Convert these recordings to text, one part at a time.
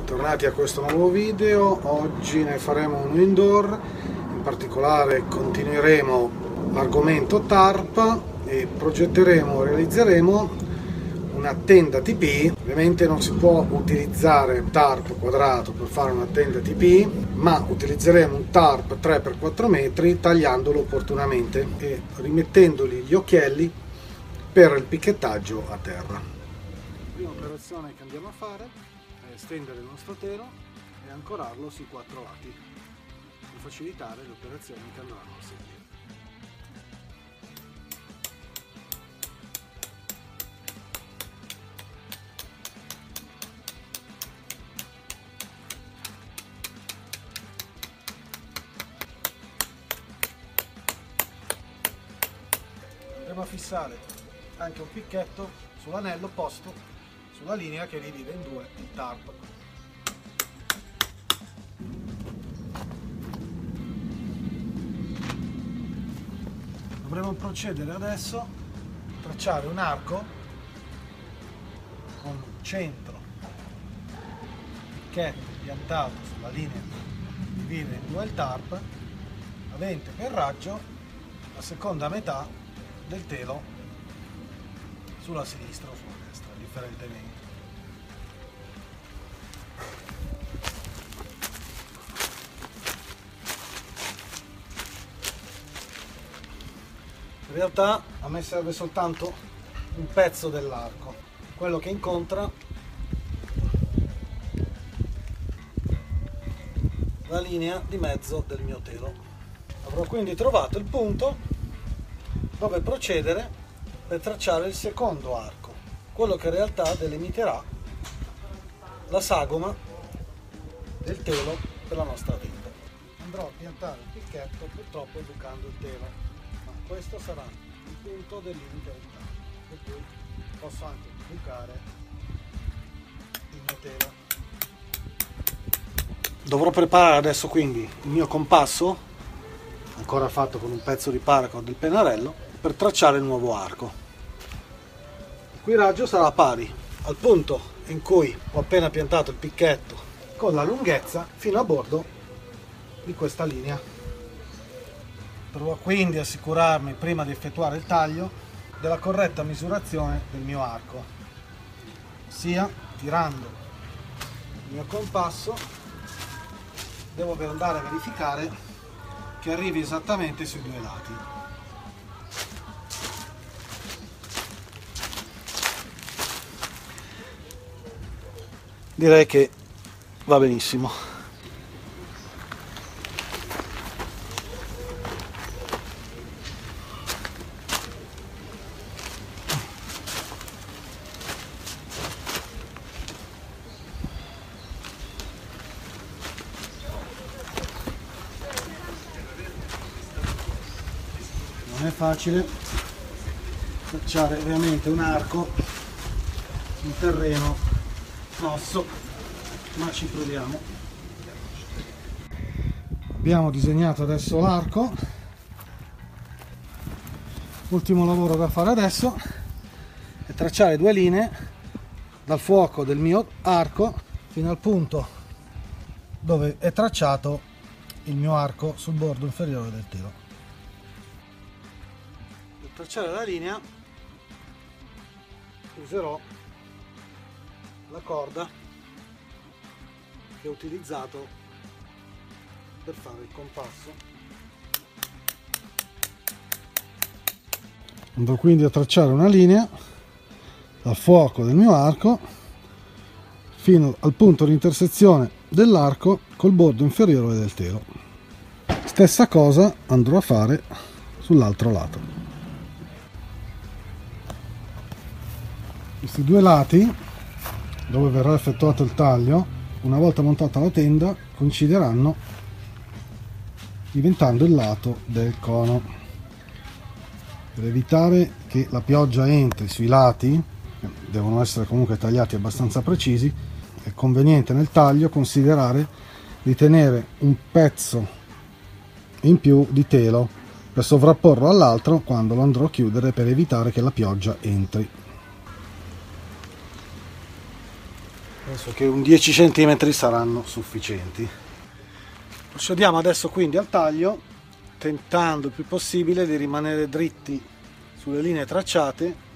bentornati a questo nuovo video. Oggi ne faremo un indoor, in particolare continueremo l'argomento TARP e progetteremo, realizzeremo una tenda TP. Ovviamente non si può utilizzare TARP quadrato per fare una tenda TP, ma utilizzeremo un TARP 3x4 metri tagliandolo opportunamente e rimettendogli gli occhielli per il picchettaggio a terra. Prima operazione che andiamo a fare stendere il nostro telo e ancorarlo sui quattro lati per facilitare le operazioni che andranno a seguire. Andiamo a fissare anche un picchetto sull'anello posto sulla linea che divide in due il tarp. Dovremo procedere adesso a tracciare un arco con centro che è piantato sulla linea che divide in due il tarp avente per raggio la seconda metà del telo sulla sinistra o sulla destra differentemente. In realtà a me serve soltanto un pezzo dell'arco. Quello che incontra la linea di mezzo del mio telo. Avrò quindi trovato il punto dove procedere per tracciare il secondo arco quello che in realtà delimiterà la sagoma del telo per la nostra tenda andrò a piantare il picchetto purtroppo educando il telo questo sarà il punto del limite del campo per cui posso anche bucare il mio telo dovrò preparare adesso quindi il mio compasso ancora fatto con un pezzo di paracord del pennarello per tracciare il nuovo arco raggio sarà pari al punto in cui ho appena piantato il picchetto con la lunghezza fino a bordo di questa linea Dovrò quindi assicurarmi prima di effettuare il taglio della corretta misurazione del mio arco, ossia tirando il mio compasso devo andare a verificare che arrivi esattamente sui due lati. Direi che va benissimo. non è facile tracciare veramente un arco in terreno mosso ma ci proviamo. Abbiamo disegnato adesso l'arco. L'ultimo lavoro da fare adesso è tracciare due linee dal fuoco del mio arco fino al punto dove è tracciato il mio arco sul bordo inferiore del telo tracciare la linea userò la corda che ho utilizzato per fare il compasso. Andrò quindi a tracciare una linea dal fuoco del mio arco fino al punto di intersezione dell'arco col bordo inferiore del telo. Stessa cosa andrò a fare sull'altro lato. Questi due lati dove verrà effettuato il taglio una volta montata la tenda coincideranno diventando il lato del cono. Per evitare che la pioggia entri sui lati devono essere comunque tagliati abbastanza precisi è conveniente nel taglio considerare di tenere un pezzo in più di telo per sovrapporlo all'altro quando lo andrò a chiudere per evitare che la pioggia entri penso che un 10 cm saranno sufficienti. Procediamo adesso quindi al taglio tentando il più possibile di rimanere dritti sulle linee tracciate.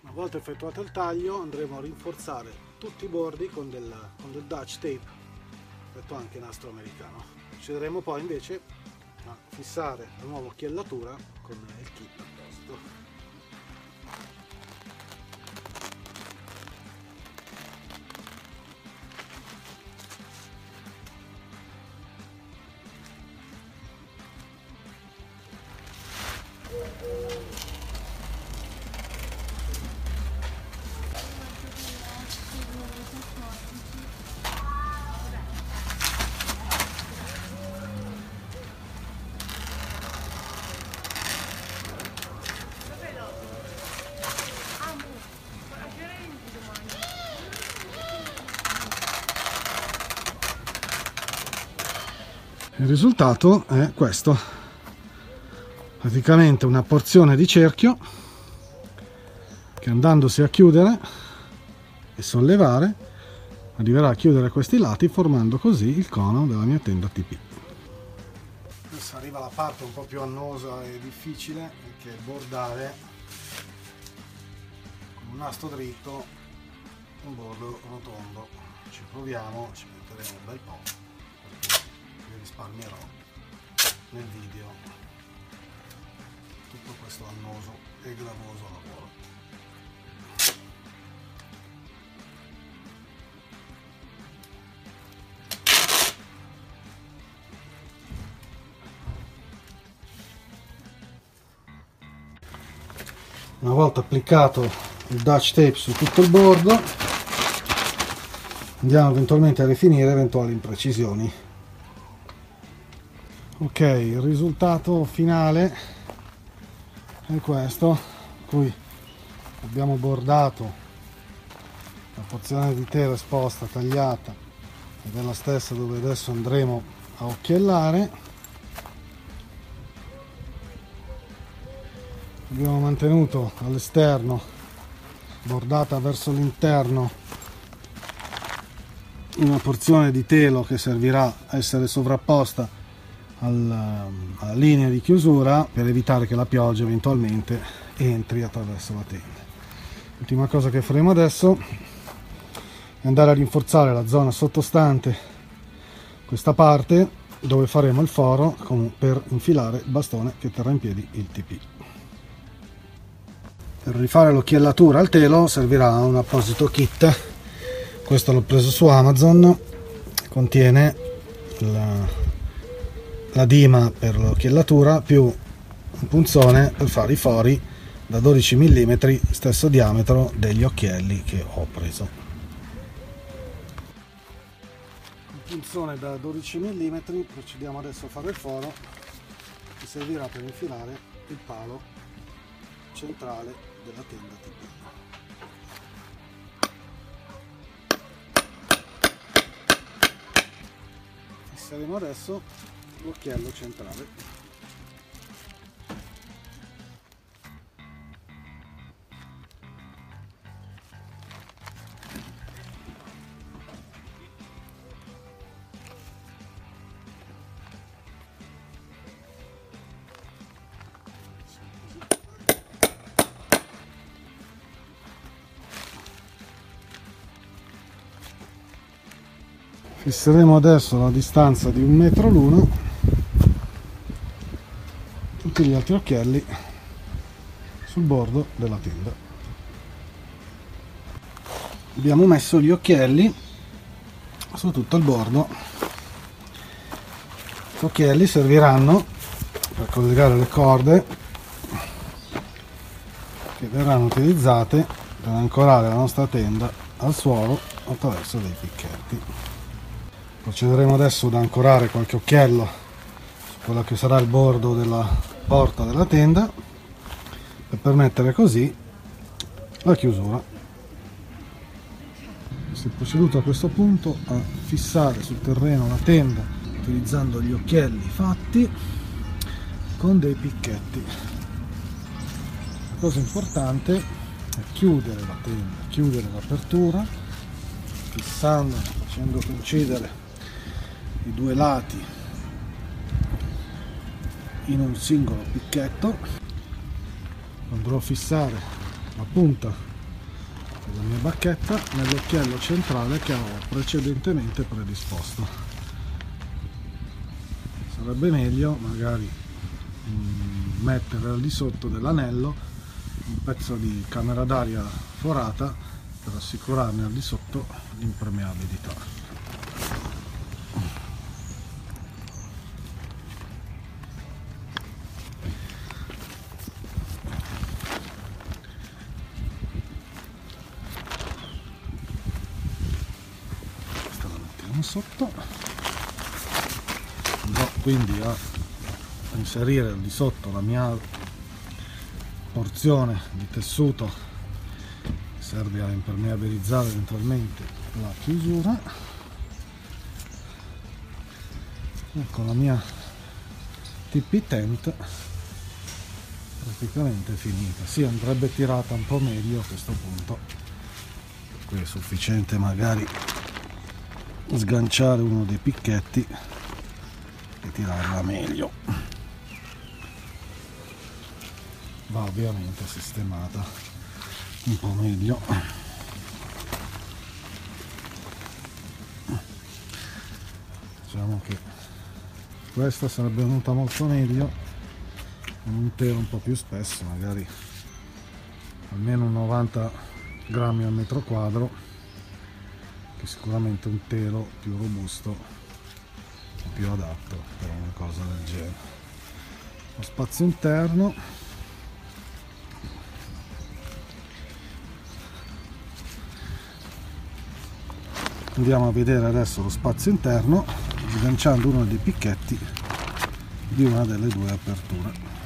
Una volta effettuato il taglio andremo a rinforzare tutti i bordi con del, con del Dutch tape detto anche nastro americano procederemo poi invece a fissare la nuova occhiallatura con il kit apposto il risultato è questo. Praticamente una porzione di cerchio che andandosi a chiudere e sollevare arriverà a chiudere questi lati formando così il cono della mia tenda TP adesso arriva la parte un po' più annosa e difficile che è bordare con un nastro dritto un bordo rotondo. Ci proviamo ci metteremo un bel po' risparmierò nel video tutto questo annoso e gravoso lavoro. Una volta applicato il Dutch tape su tutto il bordo andiamo eventualmente a rifinire eventuali imprecisioni ok il risultato finale è questo. Qui abbiamo bordato la porzione di tela esposta tagliata ed è la stessa dove adesso andremo a occhiellare. Abbiamo mantenuto all'esterno bordata verso l'interno una porzione di telo che servirà a essere sovrapposta alla, alla linea di chiusura per evitare che la pioggia eventualmente entri attraverso la tenda. L'ultima cosa che faremo adesso è andare a rinforzare la zona sottostante questa parte dove faremo il foro per infilare il bastone che terrà in piedi il TP. Per rifare l'occhiellatura al telo servirà un apposito kit, questo l'ho preso su Amazon, contiene la, la dima per l'occhiellatura più un punzone per fare i fori da 12 mm stesso diametro degli occhielli che ho preso. Un punzone da 12 mm procediamo adesso a fare il foro che servirà per infilare il palo centrale della tenda TP fisseremo adesso l'occhiello centrale. Fisseremo adesso la distanza di un metro l'uno tutti gli altri occhielli sul bordo della tenda. Abbiamo messo gli occhielli su tutto il bordo. Gli occhielli serviranno per collegare le corde che verranno utilizzate per ancorare la nostra tenda al suolo attraverso dei picchetti. Procederemo adesso ad ancorare qualche occhiello su quello che sarà il bordo della porta della tenda per permettere così la chiusura. Si è proceduto a questo punto a fissare sul terreno la tenda utilizzando gli occhielli fatti con dei picchetti. La cosa importante è chiudere la tenda chiudere l'apertura fissando facendo coincidere i due lati in un singolo picchetto. Andrò a fissare la punta della mia bacchetta nell'occhiello centrale che ho precedentemente predisposto. Sarebbe meglio magari mm, mettere al di sotto dell'anello un pezzo di camera d'aria forata per assicurarne al di sotto l'impermeabilità sotto. Andrò quindi a inserire al di sotto la mia porzione di tessuto che serve a impermeabilizzare eventualmente la chiusura. E con la mia TP tent praticamente finita. Si sì, andrebbe tirata un po' meglio a questo punto qui è sufficiente magari sganciare uno dei picchetti e tirarla meglio. Va ovviamente sistemata un po' meglio. Diciamo che questa sarebbe venuta molto meglio con un telo un po' più spesso magari almeno 90 grammi al metro quadro che sicuramente un telo più robusto e più adatto per una cosa del genere. Lo spazio interno. Andiamo a vedere adesso lo spazio interno sganciando uno dei picchetti di una delle due aperture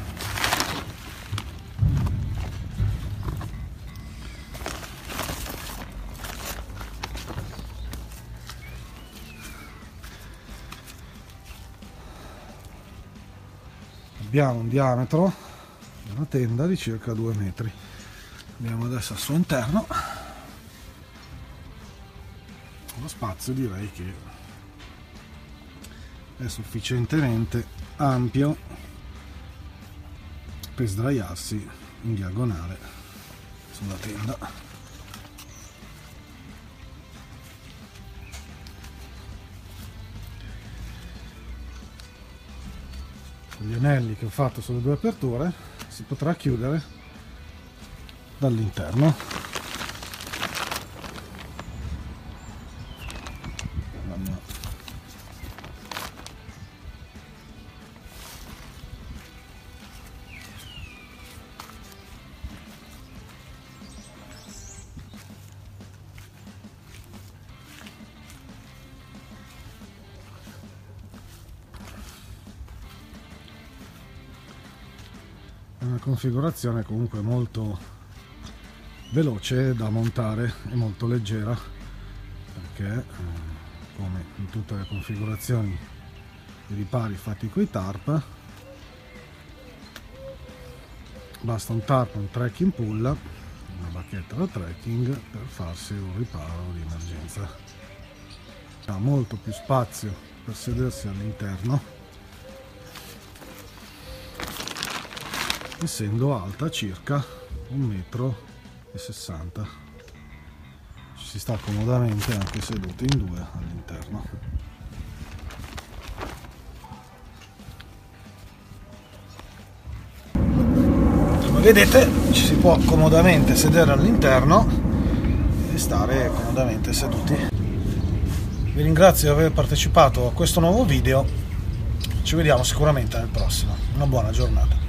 abbiamo un diametro della tenda di circa 2 metri. Andiamo adesso al suo interno lo spazio direi che è sufficientemente ampio per sdraiarsi in diagonale sulla tenda gli anelli che ho fatto sulle due aperture si potrà chiudere dall'interno è una configurazione comunque molto veloce da montare e molto leggera perché eh, come in tutte le configurazioni di ripari fatti con i tarp basta un tarp, un trekking pull una bacchetta da trekking per farsi un riparo di emergenza. Ha molto più spazio per sedersi all'interno essendo alta circa 1,60 m ci si sta comodamente anche seduti in due all'interno. Come vedete ci si può comodamente sedere all'interno e stare comodamente seduti. Vi ringrazio di aver partecipato a questo nuovo video. Ci vediamo sicuramente nel prossimo. Una buona giornata